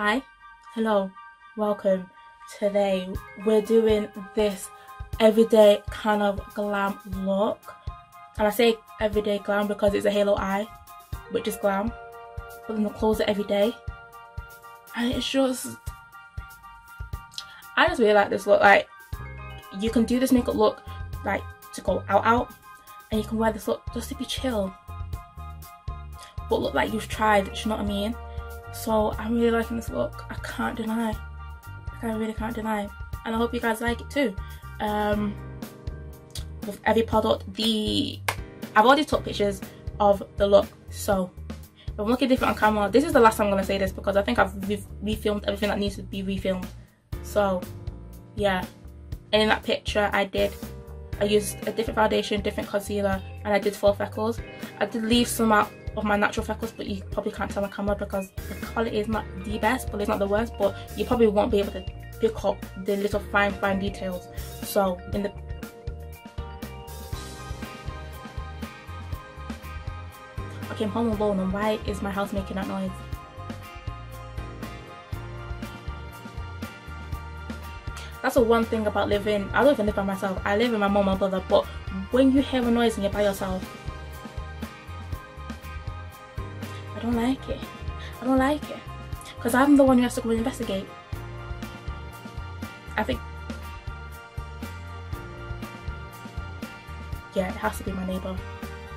Hi, hello, welcome. Today we're doing this everyday kind of glam look. And I say everyday glam because it's a halo eye, which is glam. But then the clothes everyday. And it's just I just really like this look. Like you can do this makeup look like to go out out and you can wear this look just to be chill. But look like you've tried, do you know what I mean? So I'm really liking this look. I can't deny. Like, I really can't deny. And I hope you guys like it too. Um, with every product, the I've already took pictures of the look. So I'm looking different on camera, this is the last time I'm gonna say this because I think I've re refilmed everything that needs to be refilmed. So yeah. And in that picture I did I used a different foundation, different concealer, and I did four freckles. I did leave some out of my natural freckles but you probably can't tell my camera because the quality is not the best but it's not the worst but you probably won't be able to pick up the little fine fine details. So in the I came home alone and why is my house making that noise? That's the one thing about living I don't even live by myself I live with my mom and brother but when you hear a noise and you're by yourself don't like it. I don't like it. Because I'm the one who has to go and investigate. I think... Yeah, it has to be my neighbour.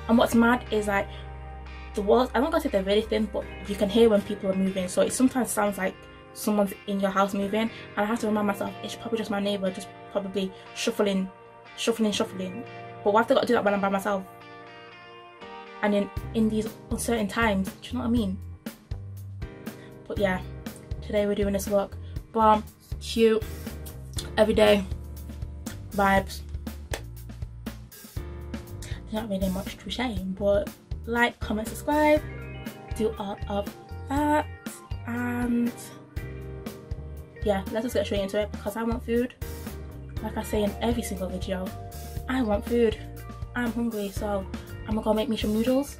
And what's mad is like, the walls, I'm not gonna say they're very thin, but you can hear when people are moving. So it sometimes sounds like someone's in your house moving. And I have to remind myself, it's probably just my neighbour just probably shuffling, shuffling, shuffling. But why have I got to do that when I'm by myself? And in in these uncertain times do you know what I mean? But yeah today we're doing this look bomb cute everyday vibes. Not really much to say but like comment subscribe do all of that and yeah let's just get straight into it because I want food. Like I say in every single video I want food. I'm hungry so I'm gonna go make me some noodles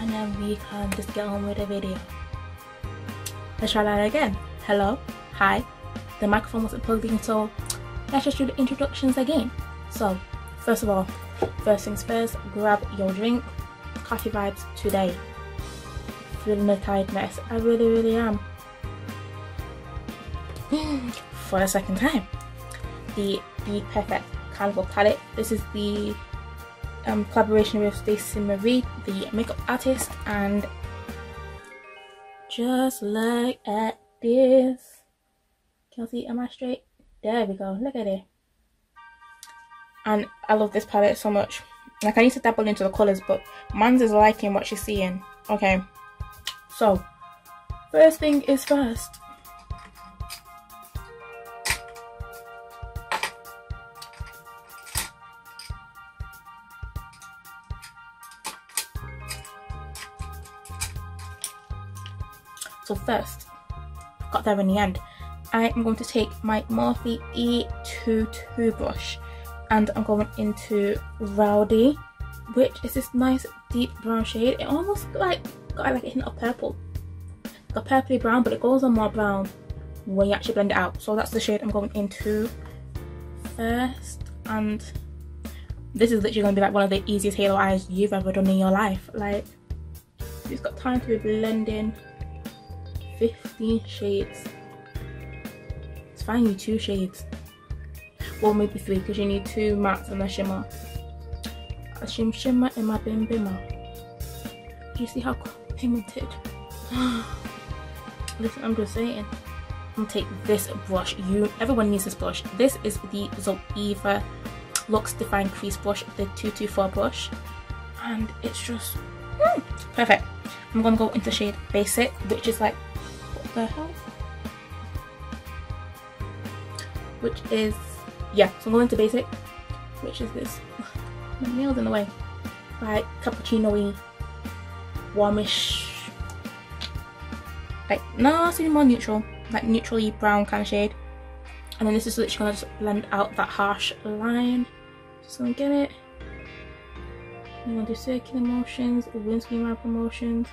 and then we can just get on with the video. Let's try that again. Hello, hi. The microphone wasn't plugged in so let's just do the introductions again. So first of all, first things first, grab your drink. Coffee vibes today. Feeling the tiredness. I really really am. For the second time. The Be Perfect Carnival palette. This is the um, collaboration with Stacey Marie, the makeup artist, and just look at this. Can you see? Am I straight? There we go. Look at it. And I love this palette so much. Like I need to dabble into the colours, but Mans is liking what she's seeing. Okay. So, first thing is first. So first, got there in the end, I am going to take my Morphe E2 brush and I'm going into Rowdy, which is this nice deep brown shade. It almost like got like a hint of purple. Got purpley brown, but it goes on more brown when you actually blend it out. So that's the shade I'm going into first. And this is literally going to be like one of the easiest halo eyes you've ever done in your life. Like, you've got time to be blending 15 shades. It's fine, you two shades. Well, maybe three because you need two mattes and a shimmer. A shim shimmer and my bim bimmer. Do you see how pigmented? Listen, I'm just saying. I'm gonna take this brush. You, everyone needs this brush. This is the Zoeva Luxe Define Crease Brush, the 224 brush, and it's just mm, perfect. I'm gonna go into shade Basic, which is like the hell? Which is, yeah, so I'm going to basic, which is this. My nail's in the way. Like cappuccino-y, warmish, like, no, it's more neutral, like neutrally brown kind of shade. And then this is literally gonna just blend out that harsh line. Just gonna get it. I'm gonna do circular motions, windscreen wiper motions.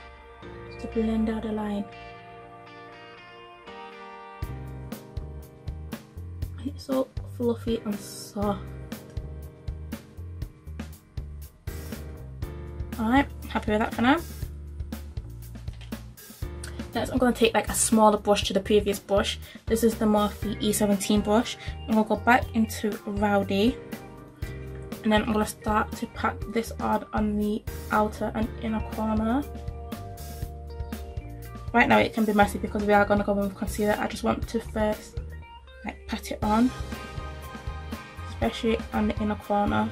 Just to blend out the line. It's so fluffy and soft. Alright, happy with that for now. Next I'm going to take like a smaller brush to the previous brush. This is the Morphe E17 brush. I'm going to go back into Rowdy. And then I'm going to start to pat this on on the outer and inner corner. Right now it can be messy because we are going to go in with concealer. I just want to first it on. Especially on the inner corner.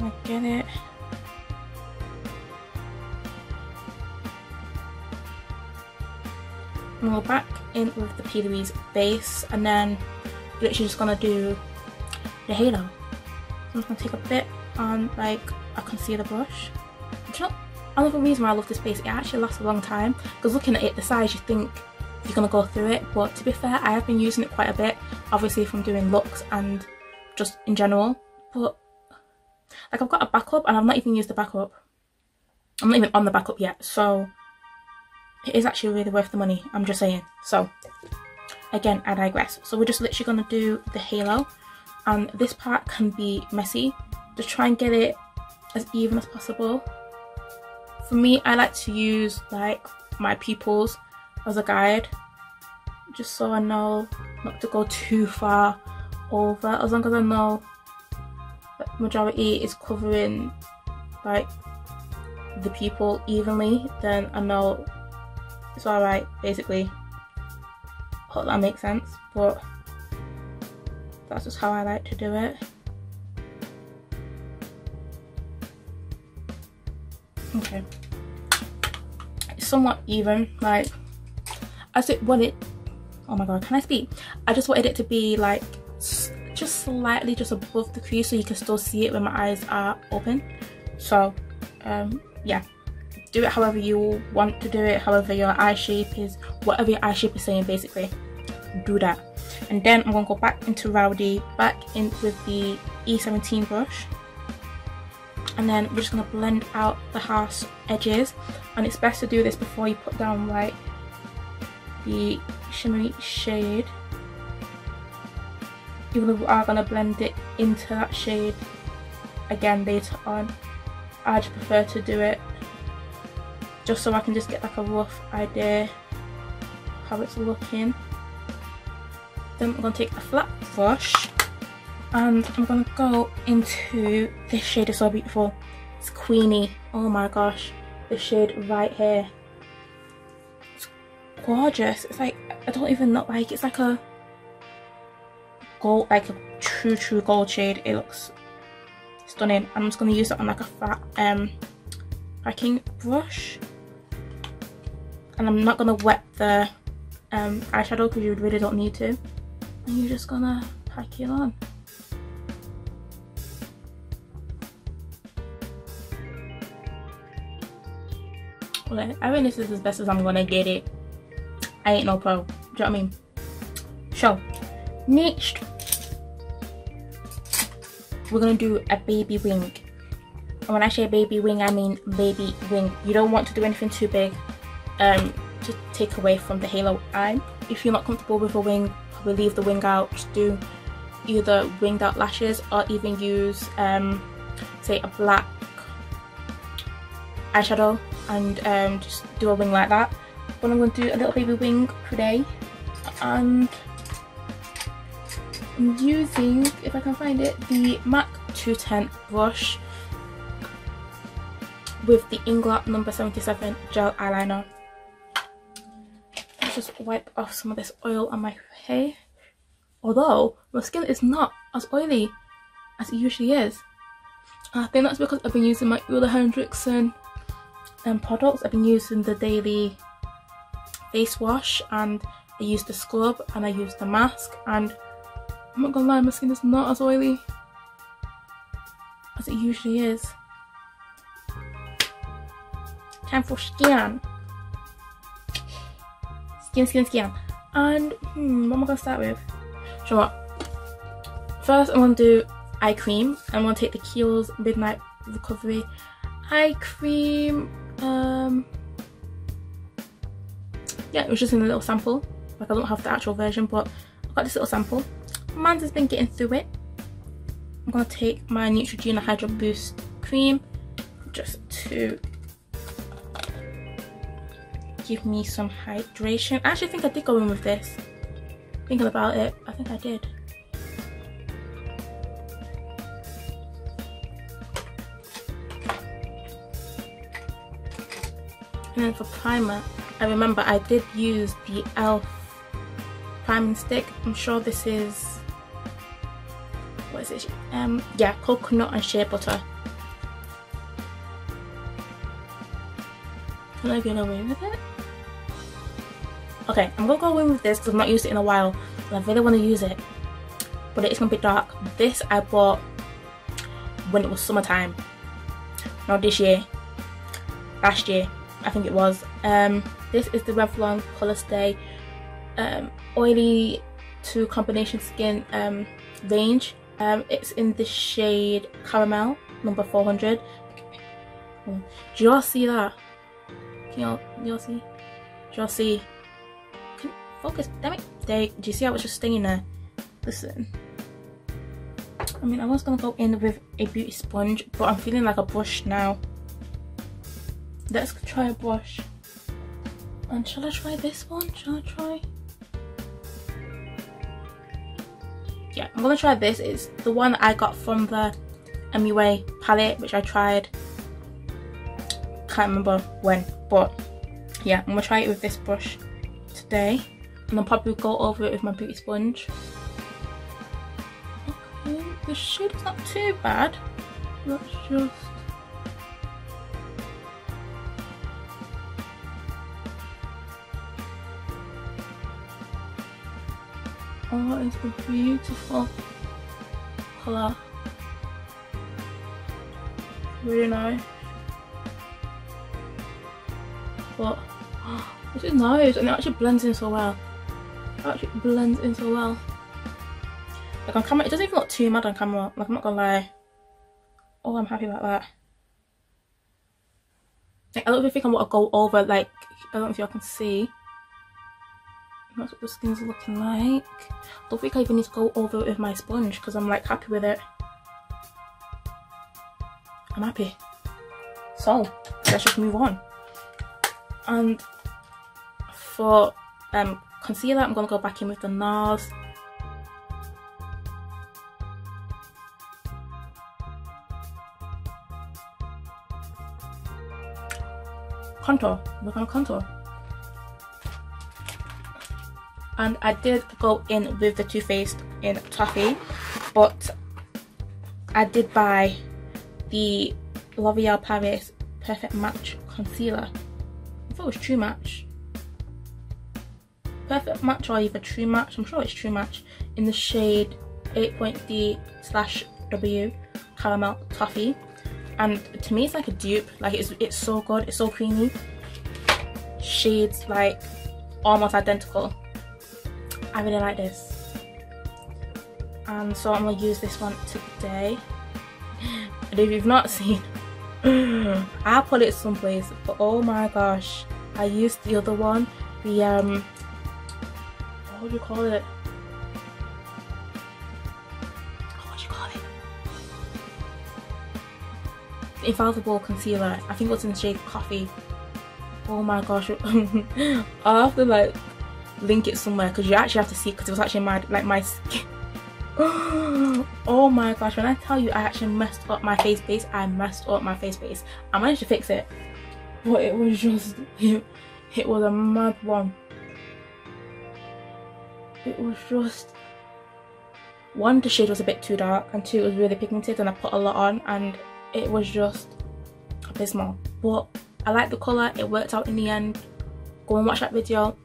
I get it. and go back in with the P. Louise base and then literally just gonna do the halo. So I'm just gonna take a bit on like a concealer brush. You know, another reason why I love this base, it actually lasts a long time because looking at it, the size you think you're gonna go through it but to be fair I have been using it quite a bit obviously from doing looks and just in general but like I've got a backup and I've not even used the backup. I'm not even on the backup yet so it is actually really worth the money i'm just saying. So again i digress. So we're just literally going to do the halo and this part can be messy. Just try and get it as even as possible. For me i like to use like my pupils as a guide. Just so i know not to go too far over. As long as i know the majority is covering like the pupil evenly then i know it's alright basically. Hope that makes sense but that's just how I like to do it. Okay. It's somewhat even like as it want it? Oh my god can I speak? I just wanted it to be like just slightly just above the crease so you can still see it when my eyes are open. So um yeah. Do it however you want to do it however your eye shape is whatever your eye shape is saying basically. Do that. And then I'm going to go back into Rowdy back in with the E17 brush. And then we're just going to blend out the harsh edges. And it's best to do this before you put down like the shimmery shade we are going to blend it into that shade again later on I just prefer to do it just so I can just get like a rough idea how it's looking. Then I'm going to take a flat brush and I'm going to go into this shade is so beautiful. It's Queenie. Oh my gosh. the shade right here. Gorgeous. It's like, I don't even know, like it's like a gold, like a true, true gold shade. It looks stunning. I'm just going to use it on like a fat um, packing brush and I'm not gonna wet the um, eyeshadow because you really don't need to and you're just gonna pack it on okay, I think this is as best as I'm gonna get it I ain't no pro do you know what I mean so next we're gonna do a baby wing and when I say baby wing I mean baby wing you don't want to do anything too big um, to take away from the halo eye. If you're not comfortable with a wing, probably leave the wing out. Just do either winged out lashes or even use um, say a black eyeshadow and um, just do a wing like that. I'm going to do a little baby wing today and I'm using, if I can find it, the MAC 210 brush with the Inglot number 77 gel eyeliner Let's just wipe off some of this oil on my hair. Although my skin is not as oily as it usually is. I think that's because I've been using my Ole Henriksen um, products. I've been using the daily face wash and I use the scrub and I use the mask and I'm not gonna lie, my skin is not as oily as it usually is. Time for skin skin, skin, skin. And hmm, what am I gonna start with? So what? First, I'm gonna do eye cream. I'm gonna take the Kiehl's Midnight Recovery eye cream. Um, yeah, it was just in a little sample. Like I don't have the actual version, but I've got this little sample. Mans has been getting through it. I'm gonna take my Neutrogena Hydro Boost cream just to give me some hydration. I actually think I did go in with this. Thinking about it, I think I did. And then for primer, I remember I did use the e.l.f. priming stick. I'm sure this is, what is it? Um, yeah, coconut and shea butter. Can I get away with it? Okay, I'm gonna go away with this because I've not used it in a while and I really want to use it. But it's gonna be dark. This I bought when it was summertime. Not this year. Last year, I think it was. Um, this is the Revlon Colour Stay um, Oily to Combination Skin um, range. Um, it's in the shade Caramel, number 400. Do y'all see that? Can y'all, y'all see? Do y'all see? Focus, damn it. Do you see how it's just staying there? Listen. I mean, I was gonna go in with a beauty sponge, but I'm feeling like a brush now. Let's try a brush. And shall I try this one? Shall I try? Yeah, I'm gonna try this. It's the one I got from the MUA palette, which I tried. Can't remember when, but yeah, I'm gonna try it with this brush today and I'll probably go over it with my beauty sponge. Okay, the shade is not too bad. Let's just... Oh, it's a beautiful colour. Really nice. But this is nice and it actually blends in so well actually blends in so well. Like on camera, it doesn't even look too mad on camera. Like I'm not gonna lie. Oh, I'm happy about that. Like, I don't even think I want to go over like I don't know if y'all can see. That's what the skin's looking like. I don't think I even need to go over it with my sponge because I'm like happy with it. I'm happy. So let's just move on. And for um concealer, I'm going to go back in with the NARS. Contour, we're to contour. And I did go in with the Too Faced in Toffee, but I did buy the L'Oreal Paris Perfect Match Concealer. I thought it was True Match. Perfect match or either true match i'm sure it's true match in the shade 8.d slash w caramel toffee. And to me it's like a dupe. Like it's it's so good it's so creamy. Shades like almost identical i really like this and so i'm gonna use this one today and if you've not seen i'll put it someplace but oh my gosh i used the other one the um what do you call it? What do you call it? The Infallible Concealer. I think it was in the shade Coffee. Oh my gosh. To like link it somewhere because you actually have to see because it was actually my like my skin. oh my gosh when I tell you I actually messed up my face base I messed up my face base. I managed to fix it but it was just it, it was a mad one. It was just one the shade was a bit too dark and two it was really pigmented and I put a lot on and it was just abysmal. But I like the colour it worked out in the end. Go and watch that video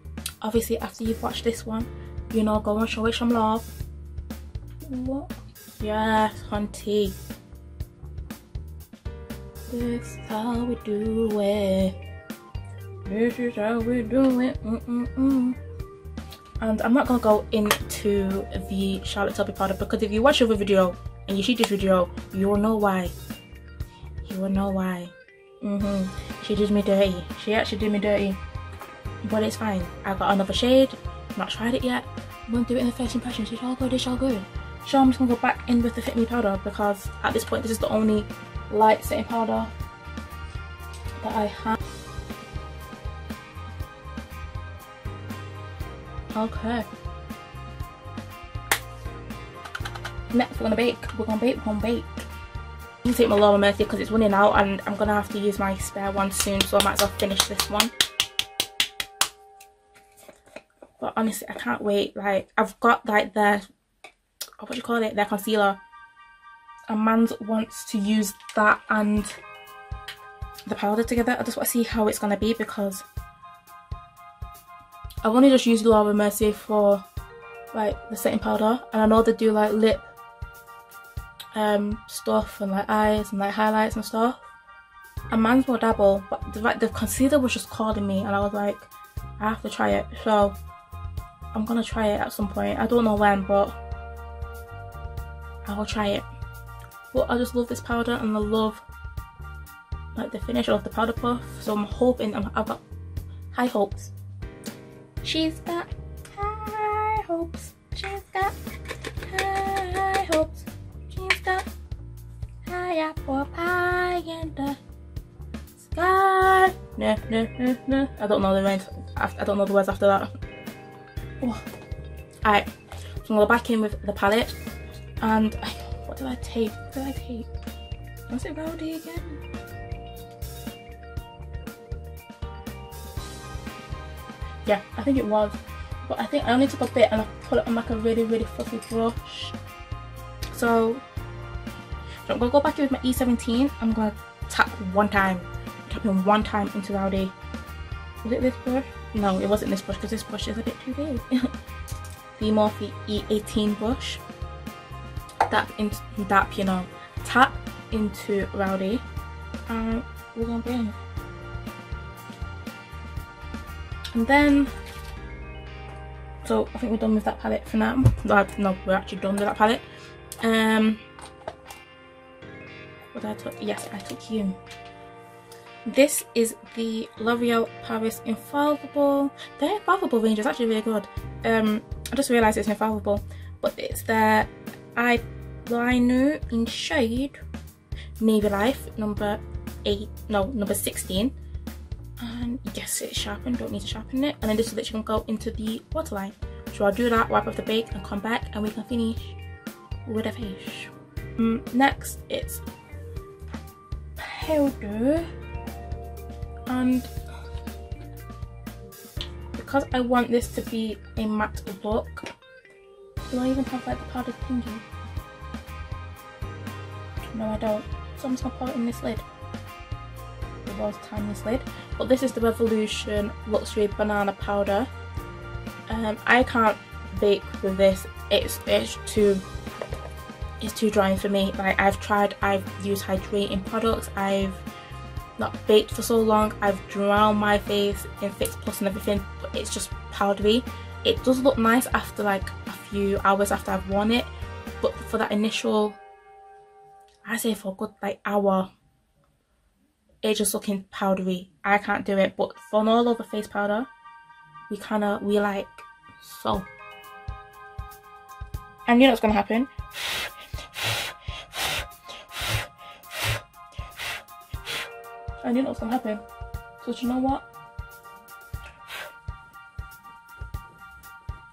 obviously after you've watched this one you know go and show it some love. What? Yes hunty this is how we do it. This is how we do it. Mm -mm -mm and I'm not gonna go into the Charlotte Tilbury powder because if you watch the video and you see this video you will know why. You will know why. Mm -hmm. she did me dirty. She actually did me dirty but it's fine. I got another shade, not tried it yet. I'm gonna do it in the first impression. So shall go? This shall. So I'm just gonna go back in with the Fit Me powder because at this point this is the only light setting powder that I have. Okay. Next we're gonna bake. We're gonna bake, we're gonna bake. I'm gonna take my Laura Mercier because it's running out and I'm gonna have to use my spare one soon so I might as well finish this one. Honestly I can't wait. Like I've got like their what do you call it? Their concealer. And Mans wants to use that and the powder together. I just want to see how it's gonna be because I've only just used Laura Mercier for like the setting powder and I know they do like lip um stuff and like eyes and like highlights and stuff and Mans more dabble but the, the concealer was just calling me and I was like I have to try it so I'm gonna try it at some point I don't know when but I will try it but I just love this powder and I love like the finish of the powder puff so I'm hoping i have got high hopes She's got high hopes. She's got high hopes. She's got high apple pie in the sky. No, no, no, no. I don't know the words. I don't know the words after that. Oh. Alright, so I'm gonna go back in with the palette. And what did I take? What did I take? Was it Rowdy again? yeah I think it was but I think I only took a bit and I put it on like a really really fluffy brush so, so I'm gonna go back in with my E17 I'm gonna tap one time tap in one time into Rowdy was it this brush? No it wasn't this brush because this brush is a bit too big. The Morphe E18 brush. Tap into tap you know. Tap into Rowdy and we're gonna bring and then so I think we're done with that palette for now. No we're actually done with that palette. Um what did I took? Yes I took you this is the L'Oreal Paris Infallible. Their Infallible range is actually really good. Um I just realized it's Infallible but it's their eyeliner in shade Navy Life number 8 no number 16 and yes it's sharpened don't need to sharpen it. And then this is literally gonna go into the waterline. So i'll do that wipe off the bake and come back and we can finish with a fish um, next it's powder and because i want this to be a matte look do i even have like the powdered pinky no i don't so i'm just gonna put it in this lid the rose tiny lid but this is the Revolution Luxury Banana Powder. Um, I can't bake with this. It's it's too it's too drying for me. Like I've tried, I've used hydrating products. I've not baked for so long. I've drowned my face in Fix Plus and everything, but it's just powdery. It does look nice after like a few hours after I've worn it, but for that initial, I say for a good like hour, it's just looking powdery. I can't do it. But for an all over face powder, we kind of, we like so. And you know what's going to happen? You know what's going to happen? So you know what?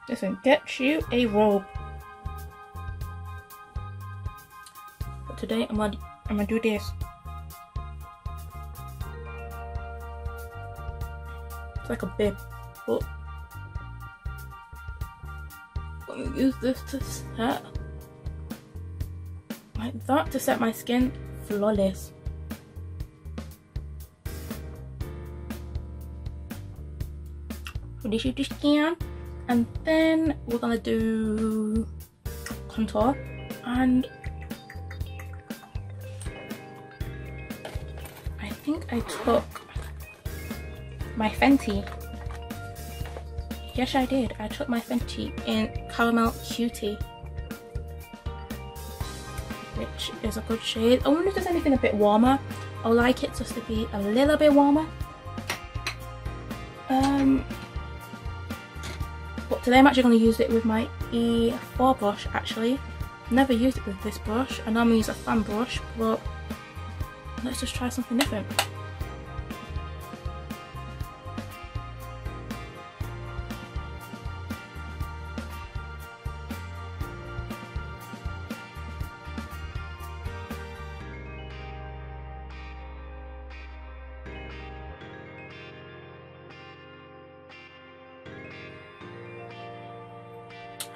Listen, get you a robe. But today I'm gonna I'm gonna do this. It's like a bib. But let me use this to set like that to set my skin flawless. Finish the skin and then we're gonna do contour and I think I took my Fenty. Yes, I did. I took my Fenty in Caramel Cutie. Which is a good shade. I wonder if there's anything a bit warmer. I like it just to be a little bit warmer. Um, today I'm actually going to use it with my E4 brush actually. Never used it with this brush. I normally use a fan brush, but let's just try something different.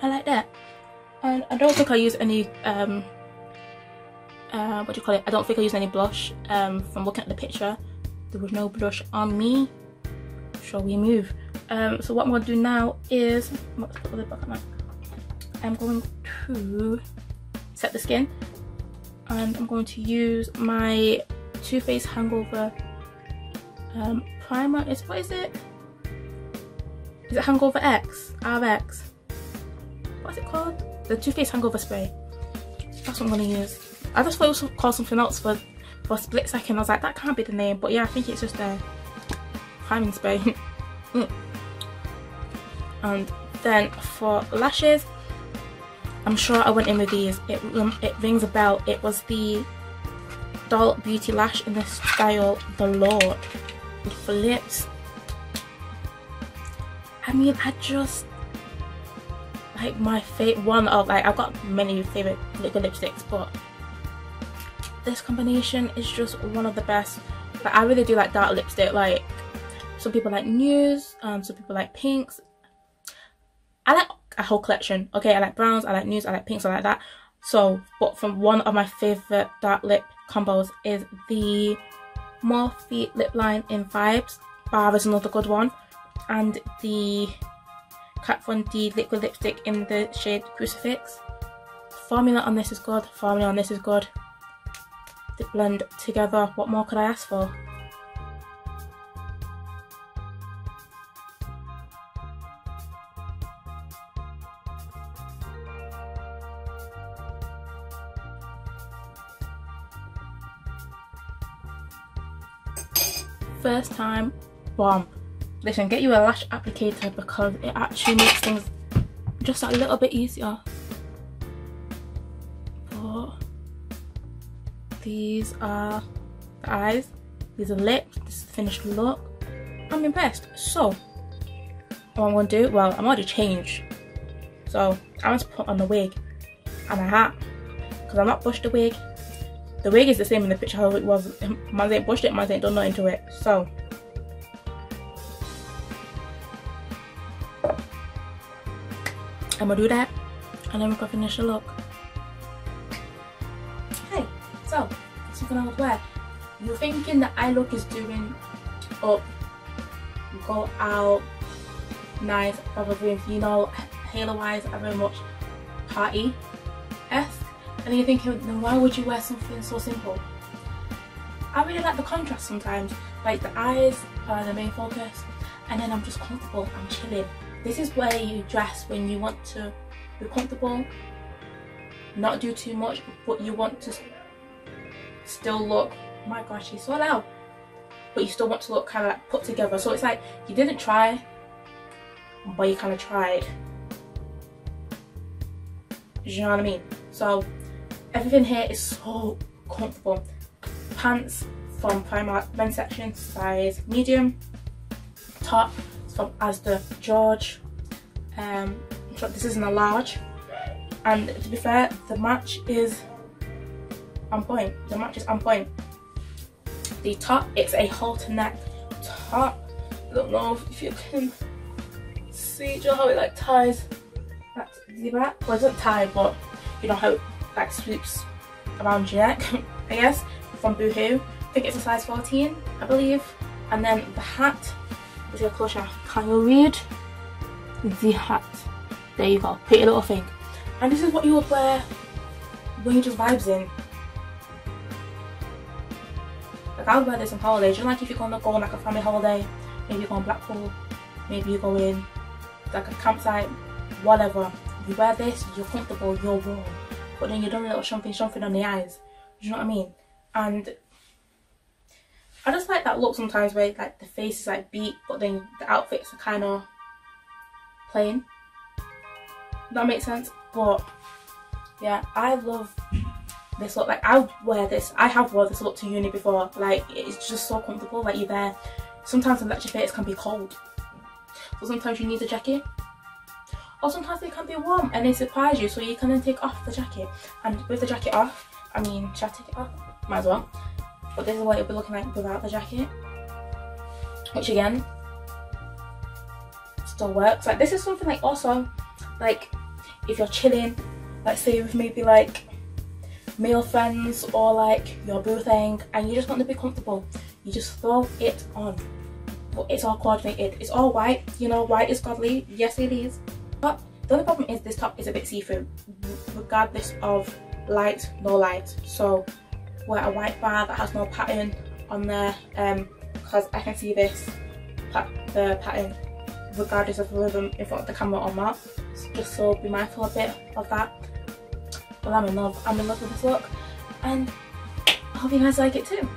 I like that. And I don't think I use any, um, uh, what do you call it? I don't think I use any blush. Um, from looking at the picture, there was no blush on me. Shall we move? Um, so what I'm going to do now is, I'm going to set the skin. And I'm going to use my Too Faced Hangover um, primer. Is What is it? Is it Hangover X? RX? Called? The Too Faced Hangover Spray. That's what I'm gonna use. I just thought it was called something else for, for a split second. I was like, that can't be the name. But yeah, I think it's just a priming spray. mm. And then for lashes, I'm sure I went in with these. It, um, it rings a bell. It was the Doll Beauty Lash in the style The Lord. For lips, I mean, I just like my favorite one of like I've got many favorite liquid lipsticks but this combination is just one of the best. Like I really do like dark lipstick like some people like nudes um some people like pinks. I like a whole collection okay? I like browns I like nudes I like pinks I like that. So but from one of my favorite dark lip combos is the Morphe lip line in vibes bar is another good one and the Kat Von D liquid lipstick in the shade Crucifix. Formula on this is good, formula on this is good. They blend together, what more could I ask for? First time, bomb listen get you a lash applicator because it actually makes things just a little bit easier. But these are the eyes these are lips this is the finished look. I'm impressed. So what i'm gonna do well i'm already changed. So i'm going to put on the wig and a hat because i'm not brushed the wig. The wig is the same in the picture how it was. Man ain't brushed it man ain't done nothing to it. So I'm gonna do that and then we're gonna finish the look. Hey, so something I would wear. You're thinking that eye look is doing up, go out, nice, probably you know, halo wise are very much party esque. And you're thinking, then why would you wear something so simple? I really like the contrast sometimes, like the eyes are the main focus, and then I'm just comfortable, I'm chilling. This is where you dress when you want to be comfortable, not do too much, but you want to still look, oh my gosh, she's so loud. But you still want to look kind of like put together. So it's like you didn't try, but you kind of tried. Do you know what I mean? So everything here is so comfortable. Pants from Primark men's section, size medium. Top from Asda George. Um, this isn't a large. And to be fair, the match is on point. The match is on point. The top, it's a halter neck top. I don't know if you can see you know how it like ties back the back. Well, it doesn't tie, but you know how it like swoops around your neck, I guess, from Boohoo. I think it's a size 14, I believe. And then the hat a closer. Can you read the hat? There you go, pretty little thing. And this is what you would wear when you just vibes in. Like I would wear this on holidays. You know, like if you're gonna go on like a family holiday, maybe you go on Blackpool, maybe you go in like a campsite, whatever. You wear this, you're comfortable, you're warm. But then you're doing a little something something on the eyes. Do you know what I mean? And I just like that look sometimes where like the face is like beat but then the outfits are kind of plain. That makes sense. But yeah, I love this look. Like I wear this. I have worn this look to uni before. Like it's just so comfortable. Like you're there. Sometimes the lecture theatres can be cold. So sometimes you need a jacket. Or sometimes they can be warm and they surprise you so you can then take off the jacket. And with the jacket off, I mean, should I take it off? Might as well. But this is what it'll be looking like without the jacket. Which again, still works. Like this is something like also, like if you're chilling, like say with maybe like male friends or like your boo thing and you just want to be comfortable, you just throw it on. But it's all coordinated. It's all white, you know, white is godly. Yes it is. But the only problem is this top is a bit see-through, regardless of light, no light. So wear a white bar that has no pattern on there um because I can see this the pattern regardless of whether I'm in front of the camera or not. Just so be mindful a bit of that. But I'm in love I'm in love with this look and I hope you guys like it too.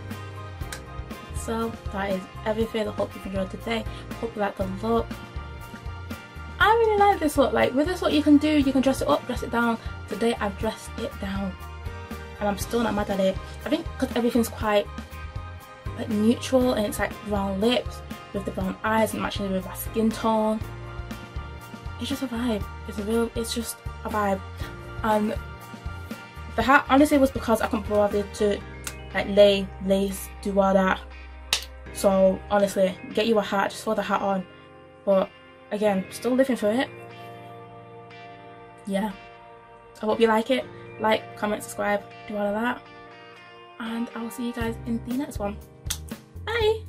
So that is everything I hope you've enjoyed today. Hope you like the look. I really like this look. Like with this look you can do you can dress it up dress it down. Today I've dressed it down and I'm still not mad at it. I think because everything's quite like neutral and it's like brown lips with the brown eyes and matching it with my skin tone. It's just a vibe. It's a real, it's just a vibe. And the hat honestly was because I couldn't bother to like lay, lace, do all that. So honestly, get you a hat, just throw the hat on. But again, still living for it. Yeah. I hope you like it like, comment, subscribe, do all of that. And I will see you guys in the next one. Bye!